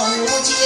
我。